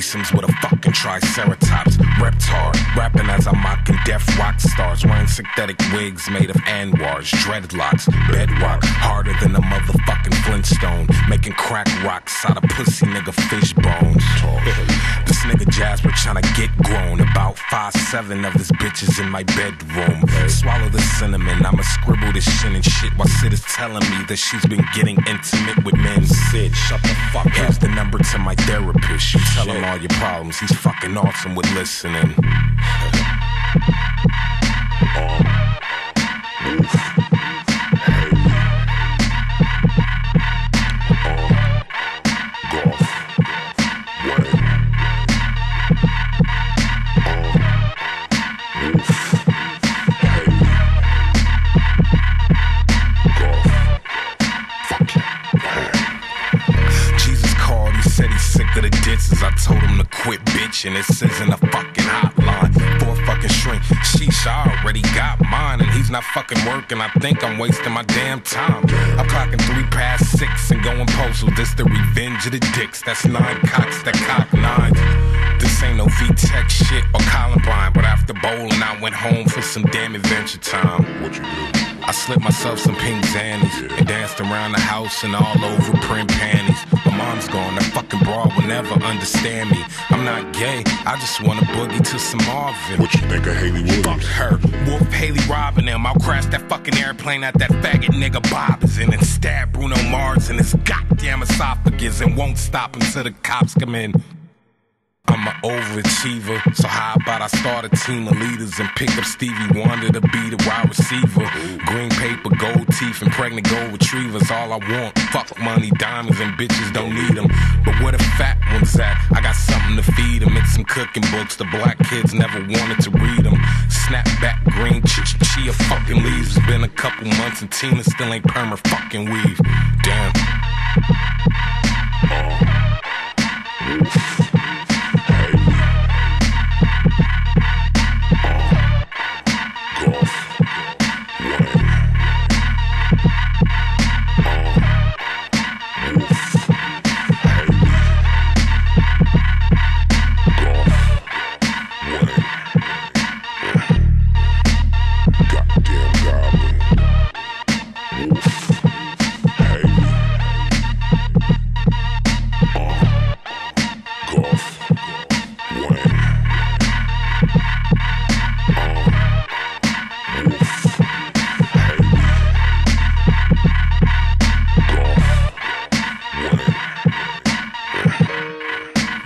Threesomes with a fucking triceratops. Reptar, rapping as I'm mocking deaf rock stars. Wearing synthetic wigs made of Anwar's, dreadlocks, bedrock. Harder than a motherfucking Flintstone. Making crack rocks out of pussy nigga fish bones. This Jasper tryna get grown. About five, seven of his bitches in my bedroom. Swallow the cinnamon, I'ma scribble this shit and shit while Syd is telling me that she's been getting intimate with men. Syd, shut the fuck up. Here's the number to my therapist. You tell him all your problems. He's fucking awesome with listening. Jesus quit bitching. This isn't a fucking hotline for a fucking shrink. Sheesh, I already got mine, and he's not fucking working. I think I'm wasting my damn time. I'm clocking three past six and going postal. This the revenge of the dicks. That's nine cocks that cock nines. This ain't no V-Tech shit or Columbine, after bowling, I went home for some damn adventure time. What you do? I slipped myself some pink Xanies and danced around the house and all over print panties. My mom's gone, that fucking broad will never understand me. I'm not gay, I just wanna boogie to some Marvin. What you think of Hayley Fuck her. Wolf Haley robbing him. I'll crash that fucking airplane at that faggot nigga B.o.B is in and stab Bruno Mars in his goddamn esophagus and won't stop until the cops come in. I'm an overachiever, so how about I start a team of leaders and pick up Stevie Wonder to be the wide receiver? Green paper, gold teeth, and pregnant gold retrievers, all I want. Fuck money, diamonds, and bitches don't need them. But where the fat ones at? I got something to feed them. It's some cooking books the black kids never wanted to read them. Snap back, green ch ch chia fucking leaves. It's been a couple months and Tina still ain't perma fucking weave. Damn.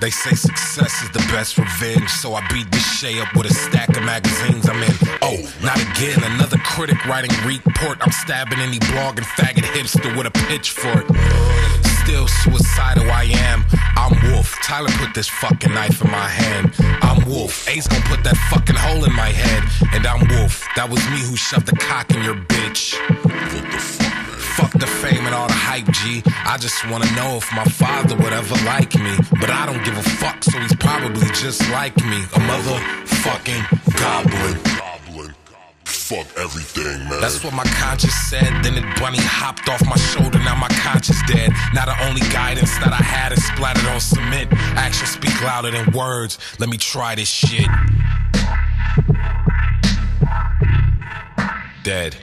They say success is the best revenge, so I beat this Shay up with a stack of magazines I'm in. Oh, not again, another critic writing report. I'm stabbing any blog and faggot hipster with a pitchfork. Still suicidal I am. I'm Wolf. Tyler put this fucking knife in my hand. I'm Wolf. Ace gonna put that fucking hole in my head. And I'm Wolf. That was me who shoved the cock in your bitch. Hype, G. I just wanna know if my father would ever like me. But I don't give a fuck, so he's probably just like me. A motherfucking goblin. Goblin. Fuck everything, man. That's what my conscience said. Then it bunny hopped off my shoulder. Now my conscience dead. Now the only guidance that I had is splattered on cement. Actions speak louder than words. Let me try this shit. Dead.